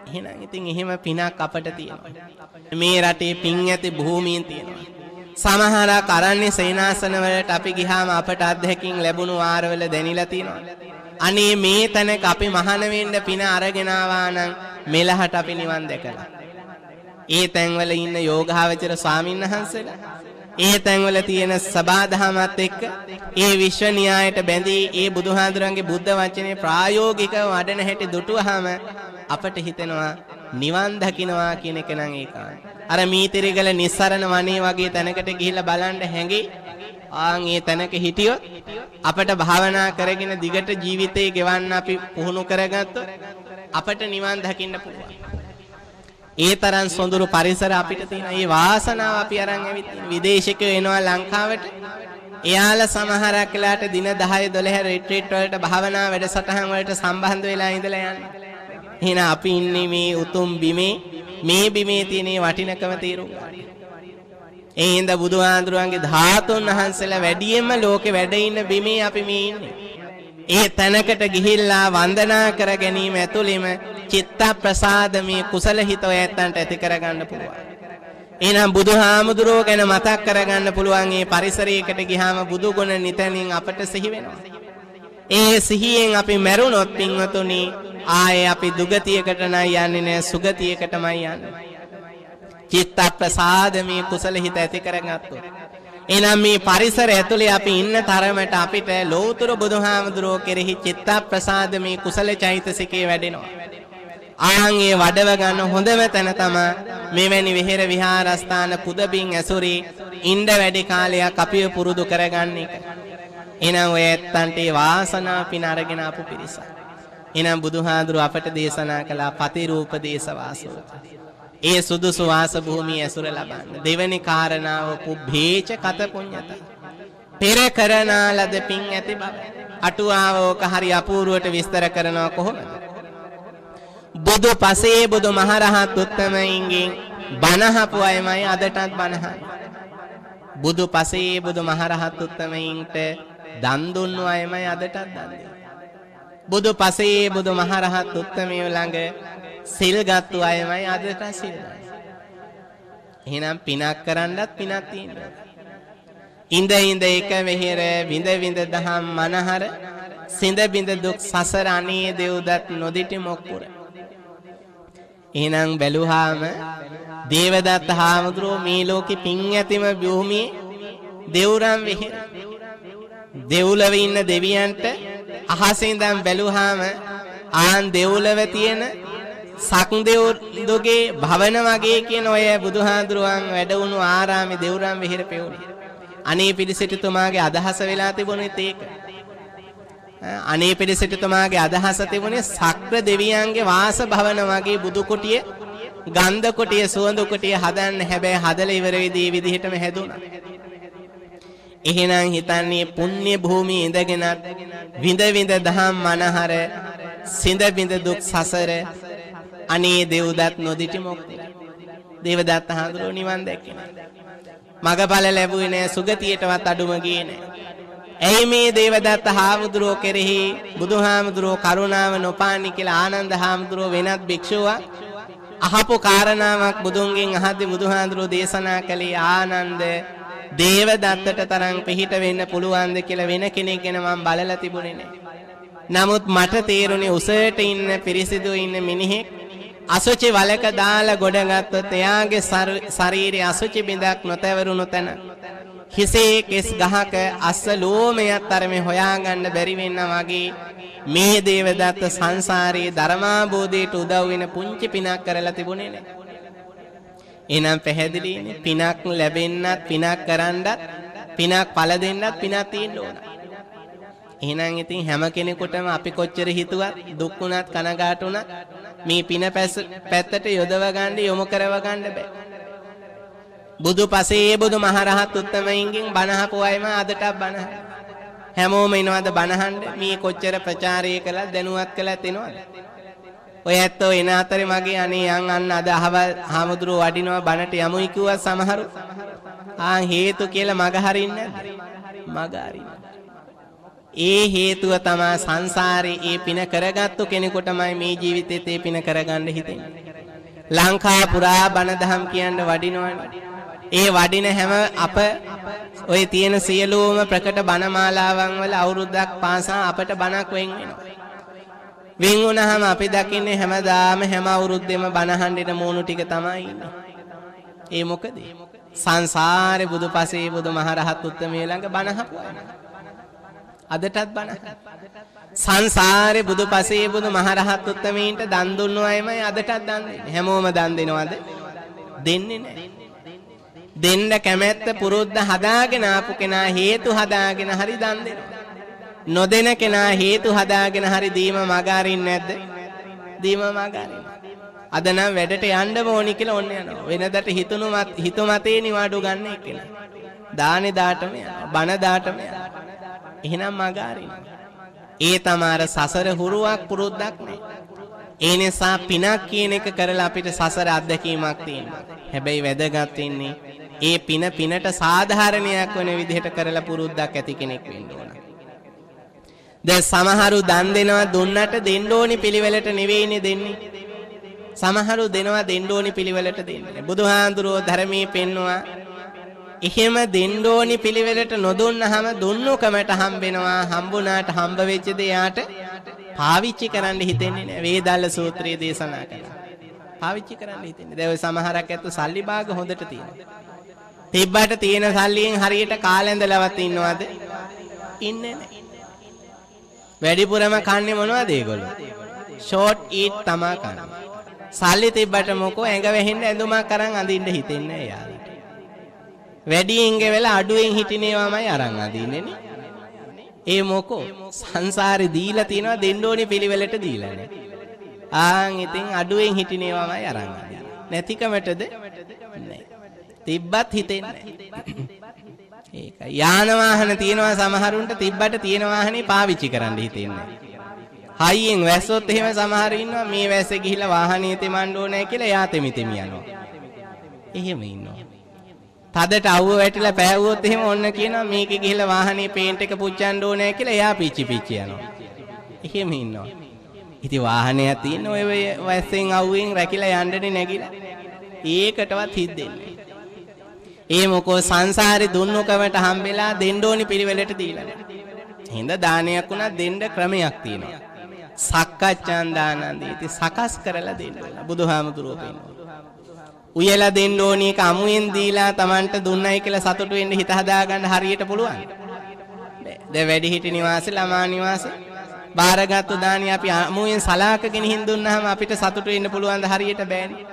එහෙනම් ඉතින් එහෙම පිනක් අපට තියෙනවා. මේ රටේ පින් ඇති භූමියෙන් තියෙනවා. සමහරක් අරන්නේ සේනාසන වලට අපි ගිහාම අපට අත්දැකීම් ලැබුණු වාරවල දැනිලා තියෙනවා. අනේ මේ තැනක අපි මහාන වෙන්න පින අරගෙන ආවා නම් මෙලහට අපි නිවන් දැකලා. ඒ තැන්වල ඉන්න යෝගාවචර ස්වාමීන් වහන්සේලා ඒ තැන්වල තියෙන සබාධමත් එක්ක ඒ විශ්ව න්‍යායට බැඳී ඒ බුදුහාඳුරන්ගේ බුද්ධ වචනේ ප්‍රායෝගිකව වඩන හැටි දුටුවාම අපට හිතෙනවා නිවන් දකින්නවා කියන එක නම් ඒකයි. අර මීතිරිගල නිස්සරණ වනේ වගේ තැනකට ගිහිල්ලා බලන්න හැඟි ආන් ඒ තැනක හිටියොත් අපට භාවනා කරගෙන දිගට ජීවිතේ ගෙවන්න අපි පුහුණු කරගත්තොත් අපට නිවන් දකින්න පුළුවන්. ඒ තරම් සොඳුරු පරිසර අපිට තියෙන. ඒ වාසනාව අපි අරන් ඇවිත් විදේශිකයෝ එනවා ලංකාවට. එයාලා සමහරක් වෙලාට දින 10 12 රිට්‍රීට් වලට භාවනා වැඩසටහන් වලට සම්බන්ධ වෙලා ඉඳලා යන්නේ. එහෙනම් අපි ඉන්නේ මේ උතුම් බිමේ මේ බිමේ තියෙන වටිනකම තේරුම් ගන්න. ඒ හින්දා බුදුහාඳුරන්ගේ ධාතුන් වහන්සේලා වැඩියෙන්ම ලෝකේ වැඩ ඉන්න බිමේ අපි මේ ඉන්නේ. ඒ තැනකට ගිහිල්ලා වන්දනා කර ගැනීම ඇතුළෙම චිත්ත ප්‍රසාදමේ කුසල හිත ඔයයන්ට ඇති කරගන්න පුළුවන්. එහෙනම් බුදුහාමුදුරුවෝ ගැන මතක් කරගන්න පුළුවන් මේ පරිසරයකට ගියාම බුදු ගුණ නිතනින් අපට සිහි වෙනවා. ඒ සිහියෙන් අපි මැරුණොත් පින්වතුනි ආයේ අපි දුගතියකට නම් යන්නේ නැහැ සුගතියකටමයි යන්නේ. චිත්ත ප්‍රසාදමේ කුසල හිත ඇති කරගත්තොත් එහෙනම් මේ පරිසර ඇතුලේ අපි ඉන්න තරමට අපිට ලෞතර බුදුහාමුදුරුවෝ කෙරෙහි චිත්ත ප්‍රසාදමේ කුසල චෛතසිකේ වැඩෙනවා. ආන් ඒ වඩව ගන්න හොඳම තැන තමයි මෙවැනි විහෙර විහාරස්ථාන කුදබින් ඇසුරේ ඉන්න වැඩි කාලයක් අපිව පුරුදු කරගන්න එක. එහෙනම් ඔය ඇත්තන්ට වාසනාව පින අරගෙන ආපු පිරිසක්. එහෙනම් බුදුහාඳුරු අපට දේශනා කළා පතිරූප දේශවාසෝ. ඒ සුදුසු වාස භූමිය ඇසුර ලබන්න. දෙවැනි කාරණාව පුබ්බේච කත පුඤ්ඤත. පෙර කරනා ලද පින් ඇති බව. අටුවාව ඕක හරි අපූර්වට විස්තර කරනවා කොහොමද? බුදු පසේ බුදු මහරහත් උත්තමයින්ගෙන් බණහපු අයමයි අදටත් බණහයි. බුදු පසේ බුදු මහරහත් උත්තමයින්ට දන් දුන්නු අයමයි අදටත් දන් දෙන්නේ. බුදු පසේ බුදු මහරහත් උත්තමයෝ ළඟ සිල් ගත්තු අයමයි අදට සිල් එහෙනම් පිනක් කරන්නත් පිනක් තියෙනවා. ඉඳ ඉඳ එක මෙහෙර විඳ විඳ දහම් මනහර සිඳ බිඳ දුක් සසර අනේ දෙව්දත් නොදිටි මොක්කුර. එහෙනම් බැලුවාම දේවදත්ත හාමුදුරුවෝ මේ ලෝකෙ පින් ඇතිම භූමියේ දෙවුරම් වෙහෙර. දෙව්ලව ඉන්න දෙවියන්ට අහසේ ඉඳන් බැලුවාම ආන් දෙව්ලව තියෙන සක්දෙව්දුගේ භවන වගේ කියන ඔය බුදුහාඳුරුවන් වැඩ වුණු ආරාමේ දෙවුරම් විහෙර පෙවුනේ. අනේ පිළිසිටුමාගේ අදහස වෙලා තිබුණෙත් ඒක. අනේ පිළිසිටුමාගේ අදහස තිබුණේ සක්‍ර දෙවියන්ගේ වාස භවන වගේ බුදු කුටිය ගන්ධ කුටිය සුවඳ කුටිය හදන්න හැබැයි හදලා ඉවර වෙදී විදිහටම හැදුණා. එහෙනම් හිතන්නේ පුණ්‍ය භූමියේ ඉඳගෙනත් විඳ විඳ දහම් මනහර සිඳ බිඳ දුක් සසර අනේ දෙව්දත් නොදිටි මොක්ති. දේවදත්ත හඳුරෝ නිවන් දැක්කේ නෑ. මගඵල ලැබුවේ නෑ සුගතියටවත් අඩුම ගියේ නෑ. ඇයි මේ දේවදත්ත හාමුදුරුවෝ කෙරෙහි බුදුහාමුදුරුවෝ කරුණාව නොපානි කියලා ආනන්ද හාමුදුරුවෝ වෙනත් භික්ෂුවක් අහපු කාරණාවක් බුදුන්ගෙන් අහද්දි බුදුහාමුදුරුවෝ දේශනා කළේ ආනන්ද දේවදත්තට තරම් පිහිට වෙන්න පුළුවන්ද කියලා වෙන කෙනෙක් ගැන මම බලලා තිබුණේ නෑ. නමුත් මට තේරුණේ උසයට ඉන්න පිරිසිදු ඉන්න මිනිහෙක් අසුචි වලක දාලා ගොඩගත්තොත් එයාගේ ශරීරයේ අසුචි බිඳක් නොතැවරුණු තැන හිසේ කෙස් ගහක අස්ස ලෝමයක් තරමේ හොයාගන්න බැරි වෙන්න වගේ මේ දේවදත්ත සංසාරයේ ධර්මාබෝධයට උදව් වෙන පුංචි පිනක් කරලා තිබුණේ නැහැ. එහෙනම් පැහැදිලිනේ පිනක් ලැබෙන්නත් පිනක් කරන්නත් පිනක් පළ දෙන්නත් පිනක් තියෙන්න ඕන. එහෙනම් ඉතින් හැම කෙනෙකුටම අපි කොච්චර හිතුවත් දුක් වුණත් කනගාටු වුණත් මේ පින පැත්තට යොදව ගන්න යොමු කරව ගන්න බෑ. බුදු පසේ බුදු මහරහත් උත්තමයින්ගෙන් බණහපු අයම අදටත් බණහ. හැමෝම එනවද බණහන්න මේ කොච්චර ප්‍රචාරය කළත් දැනුවත් කළත් එනවද? ඔය ඇත්තෝ එන අතරේ මගේ අනේ යන් අන්න අද අහවල් හාමුදුරුව වඩිනවා බණට යමුයි කිව්වා සමහරු. ආ හේතු කියලා මග හරින්නේ නැද්ද? මග හරින්න. ඒ හේතුව තමා සංසාරේ ඒ පින කරගත්තු කෙනෙකුටමයි මේ ජීවිතේත් ඒ පින කරගන්න හිතෙන්නේ. ලංකා පුරා බණ දහම් කියන්න වඩිනවනේ. ඒ වඩින හැම අප ඔය තියෙන සියලුම ප්‍රකට බණ මාලාවන් වල අවුරුද්දක් පාසා අපට බණක් වෙන් වෙනවා. වෙන් වුණාම අපි දකින්නේ හැමදාම හැම අවුරුද්දෙම බණහඬින මූණු ටික තමයි ඉන්නේ. ඒ මොකද? සංසාරේ බුදුපසේ බුදුමහරහත් උත්තමයේ ළඟ බණහපු අදටත් බණ සංසාරේ බුදුපසේ බුදුමහරහත් උත්තමීන්ට දන් දුන්නු අයමයි අදටත් දන් දෙන්නේ. හැමෝම දන් දෙනවද? දෙන්නේ නැහැ. දෙන්න කැමැත්ත පුරුද්ද හදාගෙන ආපු කෙනා හේතු හදාගෙන හරි දන් දෙනවා. නොදෙන කෙනා හේතු හදාගෙන හරි දීම මග අරින්නේ නැද්ද? දීම මග අරිනවා. අද නම් වැඩට යන්න ඕනි කියලා ඔන්න යනවා. වෙනදට හිතුණු මත හිතු මතේ නිවාඩු ගන්න එක්කෙනා. දානේ දාටම යනවා. බණ දාටම යනවා. එහෙනම් මග අරිනවා. ඒ තමාර සසර හුරුවක් පුරුද්දක් නෑ. ඒ නිසා පිනක් කියන එක කරලා අපිට සසර අත්දැකීමක් තියෙනවා. හැබැයි වැදගත් වෙන්නේ ඒ පින පිනට සාධාරණයක් වෙන විදිහට කරලා පුරුද්දක් ඇති කෙනෙක් වෙන්න ඕන. දැන් සමහරු දන් දෙනවා දුන්නට දෙන්න ඕනි පිළිවෙලට නෙවෙයිනේ දෙන්නේ. සමහරු දෙනවා දෙන්න ඕනි පිළිවෙලට දෙන්නේ. බුදුහාඳුරෝ ධර්මයේ පෙන්නවා එහෙම දෙන්න ඕනි පිළිවෙලට නොදුන්නහම දුන්නකමට හම්බෙනවා හම්බුණාට හම්බ වෙච්ච දෙයාට පාවිච්චි කරන්න හිතෙන්නේ නැහැ. වේදල්ල සූත්‍රයේ දේශනා කළා. පාවිච්චි කරන්න හිතෙන්නේ. දැන් ඔය සමහරක් ඇත්ත සල්ලි භාග හොඳට තියෙනවා. තිබ්බට තියෙන සල්ලියෙන් හරියට කාලෙන්දලවත් ඉන්නවද? ඉන්නේ නැහැ. වැඩිපුරම කන්නේ මොනවද ඒගොල්ලෝ? ෂෝට් ඊට් තමා කන්නේ. සල්ලි තිබ්බට මොකෝ ඇඟ වැහෙන්න ඇඳුමක් අරන් අඳින්න හිතෙන්නේ යාළුවට. වැඩියෙන් ගෙවලා අඩුවෙන් හිටිනේවාමයි අරන් අඳින්නේ නේ. ඒ මොකෝ සංසාරේ දීලා තියනවා දෙන්න ඕනේ පිළිවෙලට දීලා නේ. ආන් ඉතින් අඩුවෙන් හිටිනේවාමයි අරන් අඳින්නේ. නැතිකමටද? නැහැ. තිබ්බත් හිතෙන්නේ නැහැ. ඒකයි. යාන වාහන තියෙනවා සමහරුන්ට තිබ්බට තියෙන වාහනේ පාවිච්චි කරන්න හිතෙන්නේ හයියෙන් වැස්සොත් එහෙම සමහර ඉන්නවා මේ වැස්සේ ගිහිල්ලා වාහනේ තෙමන්න ඕනේ කියලා එයා තෙමි තෙමි යනවා. එහෙම ඉන්නවා. තදට අවුව වැටිලා පෑවුවොත් එහෙම ඔන්න කියනවා මේකේ ගිහිල්ලා වාහනේ පේන්ට් එක පුච්චන්න ඕනේ කියලා එයා පිච්චි පිච්චි යනවා. එහෙම ඉන්නවා. ඉතින් වාහනයක් තියෙන ඔය වැස්සෙන් අවුවෙන් රැකිලා යන්නනේ නැගිලා. ඒකටවත් හිද්දෙන්නේ ඒ මොකෝ සංසාරේ දුන්නකමට හම්බෙලා දෙන්න ඕනි පිළිවෙලට දීලා හින්ද දානයක් උනත් දෙන්න ක්‍රමයක් තියෙනවා. සක්කච්ඡාන් දානන්දීති සකස් කරලා දෙන්න ඕන. බුදුහාමුදුරුවෝ පෙන්නනවා. උයලා දෙන්න ඕනි එක අමුයෙන් දීලා Tamanට දුන්නයි කියලා සතුටු වෙන්න හිත හදාගන්න හරියට පුළුවන්. දැන් වැඩිහිටි නිවාසේ ළමා නිවාසේ බාරගත්තු දානි අපි අමුයෙන් සලාකගෙන හින් දුන්නාම අපිට සතුටු වෙන්න පුළුවන් ද හරියට බෑනේ.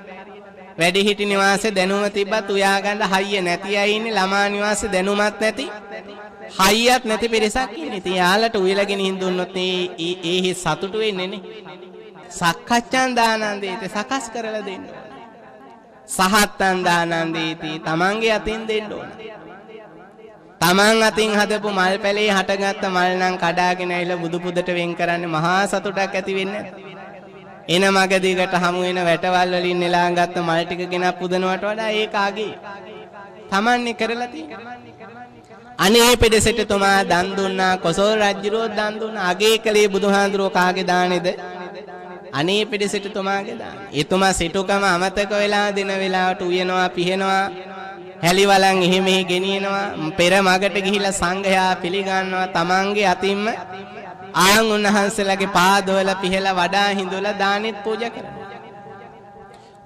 වැඩිහිටි නිවාසේ දැනුම තිබ්බත් උයා ගන්න හයිය නැති අය ඉන්නේ ළමා නිවාසේ දැනුමත් නැති හයියක් නැති පිරිසක් ඉන්නේ. ඉතින් යාළට උයලගෙන හින්දුන්නොත් ඒ ඒ හි සතුටු වෙන්නේ නේ. සක්කච්ඡන් දානන්දේට සකස් කරලා දෙන්න ඕන. සහත්තන් දානන්දේති තමන්ගේ අතින් දෙන්න ඕන. තමන් අතින් හදපු මල් පැලේ හටගත්ත මල් නම් කඩාගෙන ඇවිල්ලා බුදු පුදට වෙන් කරන්නේ මහා සතුටක් ඇති වෙන්නේ නැහැ. එන මග දිගට හමු වෙන වැටවල් වලින් නෙලා ගත්ත මල් ටික ගෙනත් පුදනවට වඩා ඒක ආගේ. තමන්නේ කරලා තියෙන්නේ. අනේ පෙදෙසට තුමා දන් දුන්නා කොසල් රජුරෝ දන් දුන්නා. අගේ කලේ බුදුහාඳුරෝ කාගේ දානේද? අනේ පෙදෙසට තුමාගේ දාන එතුමා සිටුකම අමතක වෙලා දින වෙලාවට උයනවා පිහෙනවා හැලිවලන් එහෙ මෙහෙ ගෙනියනවා පෙර මගට ගිහිලා සංඝයා පිළිගන්නවා තමන්ගේ අතින්ම ආන් උන්වහන්සේලාගේ පාදවල පිහලා වඩා හිඳුලා දානෙත් පූජා කරනවා.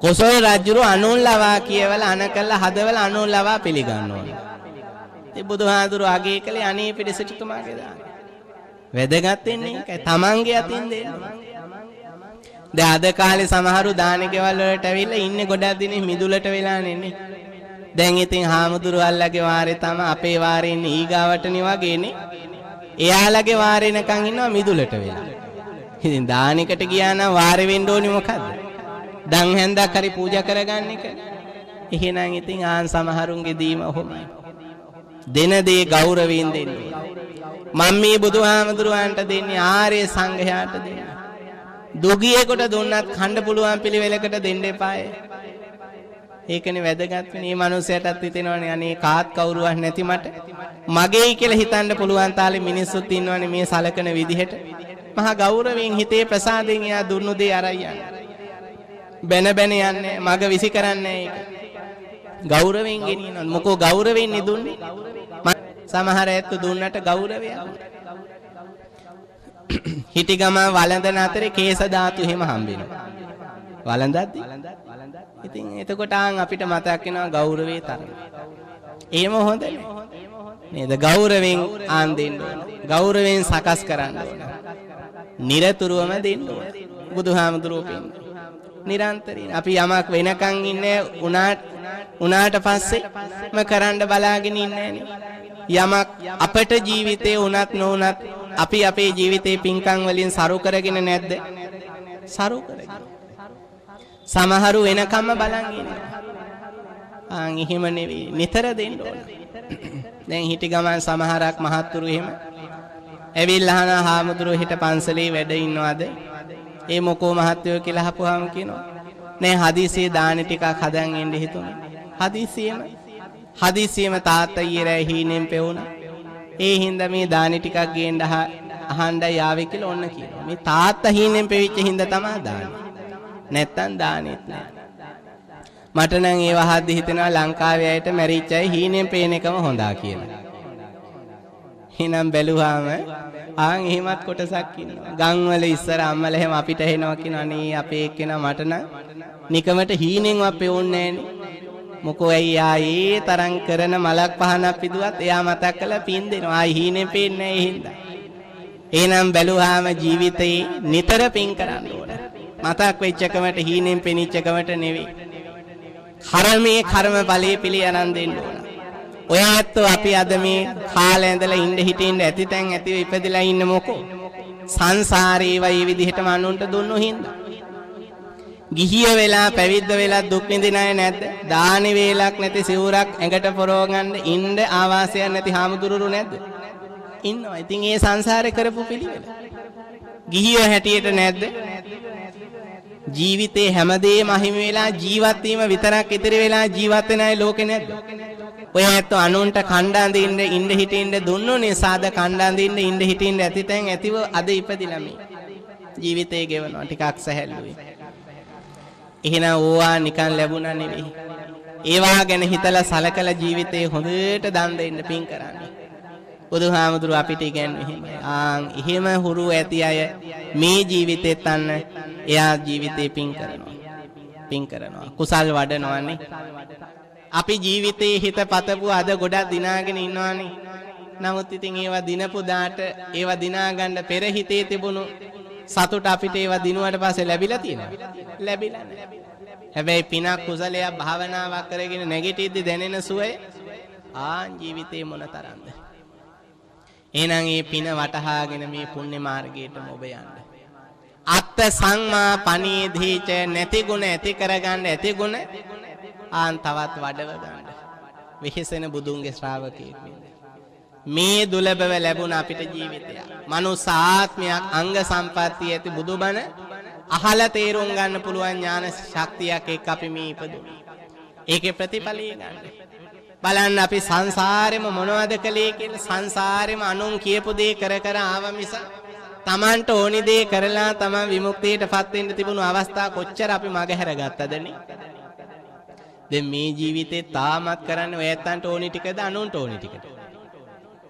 කොසල් රජුරු අනුන් ලවා කියවලා අන කළා හදවලා අනුන් ලවා පිළිගන්නවා. ඒ බුදුහාඳුරු අගේ කලේ අනේ පිටිසිටුමාගේ දාන. වැදගත් වෙන්නේ ඒකයි. තමන්ගේ අතින් දෙන්නේ. දැන් අද කාලේ සමහරු දාන ගෙවල් වලට ඇවිල්ලා ඉන්නේ ගොඩක් දිනේ මිදුලට වෙලා නෙන්නේ. දැන් ඉතින් හාමුදුරුවල්ලගේ වාරේ තම අපේ වාරේ ඉන්නේ ඊගාවටනේ වගේනේ. එයාලගේ වාරේ නකන් ඉන්නවා මිදුලට වෙලා. ඉතින් දානෙකට ගියා නම් වාරේ වෙන්න ඕනි මොකද්ද? දන් හැන්දක් හරි පූජා කරගන්න එක. එහෙනම් ඉතින් ආන් සමහරුන්ගේ දීම ඔහොමයි. දෙන දේ ගෞරවයෙන් දෙන්න මම මේ බුදුහාමුදුරුවන්ට දෙන්නේ ආර්ය සංඝයාට දෙන්නේ. දුගියෙකුට දුන්නත් කන්න පුළුවන් පිළිවෙලකට දෙන්න එපාය. ඒකනේ වැදගත් වෙන්නේ. මේ මනුස්සයටත් හිතෙනවනේ අනේ කාත් කවුරුවක් නැති මට මගේයි කියලා හිතන්න පුළුවන් තාලේ මිනිස්සුත් ඉන්නවනේ මේ සලකන විදිහට. මහා ගෞරවයෙන් හිතේ ප්‍රසාදයෙන් එයා දුන්නු දේ අරයි යන්නේ. බැන බැන යන්නේ මග විසි කරන්නේ ඒක. ගෞරවයෙන් ගෙනියනවා. මොකෝ ගෞරවයෙන් නෙදුන්නේ. සමහර ඇත්තු දුන්නට ගෞරවයක්. [coughs] හිටි ගම වළඳන අතරේ කේස ධාතු එහෙම හම්බෙනවා. වළඳද්දි. ඉතින් එතකොට ආන් අපිට මතක් වෙනවා ගෞරවේ තරම. එහෙම හොඳ නේද? ගෞරවෙන් ආන් දෙන්න ඕන. ගෞරවෙන් සකස් කරන්න ඕන. නිරතුරුවම දෙන්න ඕන. බුදුහාමුදුරුවෝ පින්න. නිරන්තරයෙන් අපි යමක් වෙනකන් ඉන්නේ උනාට උනාට පස්සේ ම කරන්න බලාගෙන ඉන්නේ යමක් අපට ජීවිතේ උනත් නොඋනත් අපි අපේ ජීවිතේ පින්කම් වලින් සරු කරගෙන නැද්ද? සරු කරගෙන. සමහරු වෙනකම්ම බලන් ඉන්නවා. ආන් එහෙම නෙවෙයි. නිතර දෙන්න ඕන. දැන් හිටි ගමන් සමහරක් මහත්තුරු එහෙම ඇවිල්ලා අහන හාමුදුරුවෝ හිට පන්සලේ වැඩ ඉන්නවද? ඒ මොකෝ මහත්වෝ කියලා අහපුවාම කියනවා. නෑ හදිසියේ දාන ටිකක් හදන් එන්න හිතුණා. හදිසියෙම හදිසියෙම තාත්තා ඊරෑ හීනෙන් පෙවුණා. ඒ හින්දා මේ දානි ටිකක් ගේන්න අහන්නයි ආවේ කියලා ඔන්න කියනවා. මේ තාත්තා හීනෙන් පෙවිච්ච හින්දා තමයි දාන්නේ. නැත්තම් දානෙත් නෑ. මට නම් ඒ වහද්දි හිතෙනවා ලංකාවේ අයට මැරිච්ච අය හීනෙන් පේන එකම හොඳා කියලා. එහෙනම් බැලුවාම ආන් එහෙමත් කොටසක් ඉන්නවා. ගම්වල ඉස්සර අම්මලා එහෙම අපිට එනවා කියනවා නේ අපේ එක්කෙනා මට නම් නිකමට හීනෙන්වත් පෙවුන්නේ නෑනේ. මොකෝ ඇයි ආයේ තරම් කරන මලක් පහනක් පිදුවත් එයා මතක් කරලා පින් දෙනවා. ආයි හීනෙන් පේන්නේ නැහැ හින්දා. එහෙනම් බැලුවාම ජීවිතේ නිතර පින් කරන්න ඕන. මතක් වෙච්ච එකමට හීනෙන් පෙනිච්ච එකමට නෙවෙයි. කර්මයේ කර්ම බලයේ පිළි අරන් දෙන්න ඕන. ඔය ඇත්තෝ අපි අද මේ කාලේ ඇඳලා ඉන්න හිටින්න ඇති තැන් ඇතිව ඉපදිලා ඉන්න මොකෝ? සංසාරේ වයි විදිහටම අනුන්ට දුන්නු හින්දා. ගිහිය වෙලා පැවිද්ද වෙලා දුක් විඳින අය නැද්ද? දානි වේලක් නැති සිවුරක් ඇඟට පොරව ගන්න ඉන්න ආවාසයක් නැති හාමුදුරුවෝ නැද්ද? ඉන්නවා. ඉතින් ඒ සංසාරේ කරපු පිළිවෙල. ගිහියෝ හැටියට නැද්ද? ජීවිතේ හැමදේම අහිමි වෙලා ජීවත් වීම විතරක් ඉතිරි වෙලා ජීවත් වෙන අය ලෝකේ නැද්ද? ඔය ඇත්ත අනුන්ට කණ්ඩාන් දෙන්න ඉන්න හිටින්න දුන්නෝනේ සාද කණ්ඩාන් දෙන්න ඉන්න හිටින්න ඇතිතෙන් ඇතිව අද ඉපදිලා මේ ජීවිතේ ගෙවනවා ටිකක් සැහැල්ලුයි එහෙනම් ඕවා නිකන් ලැබුණා නෙවෙයි. ඒවා ගැන හිතලා සලකලා ජීවිතේ හොඳට දන් දෙන්න පින් කරන්න. බුදුහාමුදුරුව අපිට ඉගැන්වෙන්නේ එහෙමයි. ආන් එහෙම හුරු ඇති අය මේ ජීවිතෙත් අන්න එයා ජීවිතේ පින් කරනවා. පින් කරනවා. කුසල් වඩනවානේ. අපි ජීවිතේ හිත පතපු අද ගොඩක් දිනාගෙන ඉන්නවානේ. නමුත් ඉතින් ඒවා දිනපු දාට ඒවා දිනා ගන්න පෙර හිතේ තිබුණු සතුට අපිට ඒවා දිනුවට පස්සේ ලැබිලා තියෙනවා. ලැබිලා නැහැ. හැබැයි පිනක් කුසලයක් භාවනාවක් කරගෙන නැගිටිද්දි දැනෙන සුවය ආන් ජීවිතේ මොන තරම්ද? එහෙනම් මේ පින වටහාගෙන මේ පුණ්‍ය මාර්ගයටම ඔබ යන්න. අත්ත සංමා පනීධීච නැති ගුණ ඇති කරගන්න ඇති ගුණ ආන් තවත් වඩව ගන්න. විහිසෙන බුදුන්ගේ ශ්‍රාවකයෙක් වෙන්න. මේ දුලබව ලැබුණ අපිට ජීවිතයක්. මනුස්ස ආත්මයක් අංග සම්පත්තිය ඇති බුදුබණ අහලා තේරුම් ගන්න පුළුවන් ඥාන ශක්තියක් එක්ක අපි මේ ඉපදුනේ. ඒකේ ප්‍රතිඵලය ගන්න. බලන්න අපි සංසාරෙම මොනවද කළේ කියලා සංසාරෙම අනුන් කියපු දේ කර කර ආව මිස Tamanට ඕනි දේ කරලා Taman විමුක්තියටපත් වෙන්න තිබුණු අවස්ථා කොච්චර අපි මගහැර ගත්තදනේ. දැන් මේ ජීවිතේ තාමත් කරන්නේ ඔය ඇත්තන්ට ඕනි ටිකද අනුන්ට ඕනි ටිකද?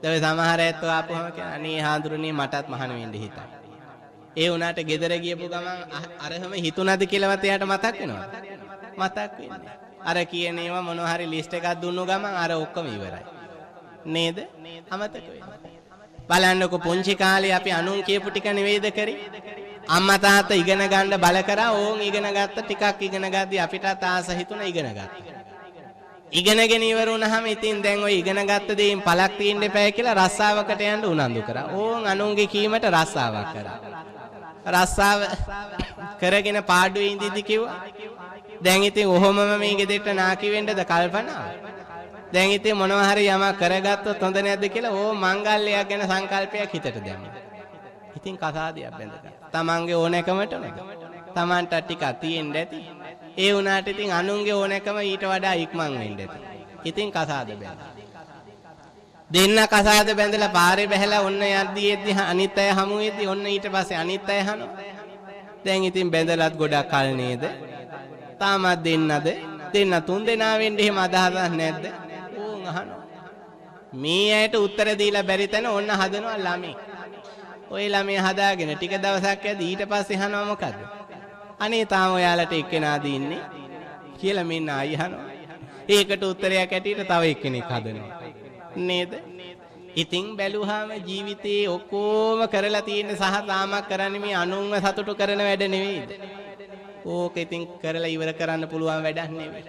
දැන් සමහර ඇත්තෝ ආපුවම කියන අනේ හාඳුරනේ මටත් මහාන වෙන්න හිතයි. ඒ උනාට ගෙදර ගියපු ගමන් අරහම හිතුණද කියලාවත් එයාට මතක් වෙනවද? මතක් වෙන්නේ. අර කියන ඒවා මොන හරි ලිස්ට් එකක් දුන්නු ගමන් අර ඔක්කොම ඉවරයි. නේද? අමතක වෙනවා. බලන්නකො පුංචි කාලේ අපි අනුන් කියපු ටික නෙවෙයිද කරේ? අම්මා තාත්තා ඉගෙන ගන්න බල කරා ඕන් ඉගෙන ගත්ත ටිකක් ඉගෙන ගද්දි අපිටත් ආස හිතුණා ඉගෙන ගත්තා. ඉගෙනගෙන ඉවර වුණාම ඉතින් දැන් ওই ඉගෙන ගත්ත දේෙන් පළක් තියෙන්න එපා කියලා රස්සාවකට යන්න උනන්දු කරා. ඕන් අනුන්ගේ කීමට රස්සාවක් කරා. රස්සාව කරගෙන පාඩුවේ ඉඳිද්දි කිව්වා. දැන් ඉතින් ඔහොමම මේ ගෙදරට නාකි වෙන්නද කල්පනා. දැන් ඉතින් මොනවා හරි යමක් කරගත්තොත් හොඳ නැද්ද කියලා ඕ මංගල්‍යයක් ගැන සංකල්පයක් හිතට දැම්මා. ඉතින් කසාදයක් බැඳගත්තා. තමන්ගේ ඕනෑකමට නේ. තමන්ට ටිකක් තියෙන්න ඇති. ඒ වුණාට ඉතින් අනුන්ගේ ඕනෑකම ඊට වඩා ඉක්මන් වෙන්න ඇති. ඉතින් කසාද බැඳලා. දෙන්න කසාද බැඳලා පාරේ බැහැලා ඔන්න යද්දි අනිත් අය හමු වෙද්දි ඔන්න ඊට පස්සේ අනිත් අය හනවා. දැන් ඉතින් බැඳලත් ගොඩක් කල නේද? තාමත් දෙන්නද? දෙන්න තුන් දෙනා වෙන්න එහෙම අදහසක් නැද්ද? ඕන් අහනවා. මේ ඇයට උත්තර දීලා බැරි තැන ඔන්න හදනවා ළමයි. ওই ළමයා හදාගෙන ටික දවසක් යද්දි ඊට පස්සේ අහනවා මොකද්ද? අනේ තාම ඔයාලට එක්කෙනාද ඉන්නේ කියලා මෙන්න ආයි අහනවා. ඒකට උත්තරයක් ඇටියට තව එක්කෙනෙක් හදනවා. නේද? ඉතින් බැලුවාම ජීවිතේ ඔක්කොම කරලා තියෙන සහ තාමක් කරන්නේ මේ අනුන්ව සතුටු කරන වැඩ නෙවෙයිද? ඕක ඉතින් කරලා ඉවර කරන්න පුළුවන් වැඩක් නෙවෙයි.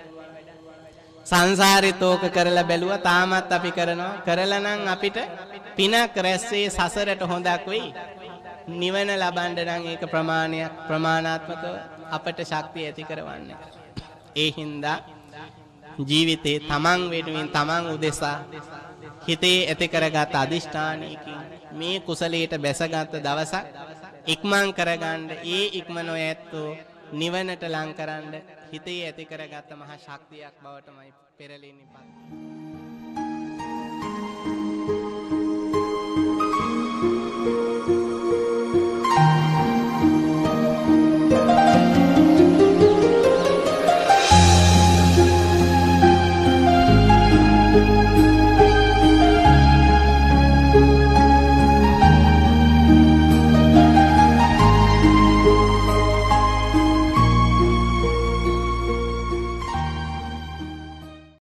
සංසාරෙත් ඕක කරලා බැලුවා තාමත් අපි කරනවා. කරලා නම් අපිට පිනක් රැස්සේ සසරට හොඳක් වෙයි. නිවන ලබන්න නම් ඒක ප්‍රමාණයක් ප්‍රමාණාත්මකව අපට ශක්තිය ඇති කරවන්න. ඒ හින්දා ජීවිතේ තමන් වෙනුවෙන් තමන් උදෙසා හිතේ ඇති කරගත් අදිෂ්ඨානයකින් මේ කුසලයට බැසගත් දවසක් ඉක්මන් කරගන්න ඒ ඉක්මනෝ ඇත්තෝ නිවනට ලං කරන්න හිතේ ඇති කරගත්ත මහා ශක්තියක් බවටමයි පෙරලෙන්නේ පත්. Thank you.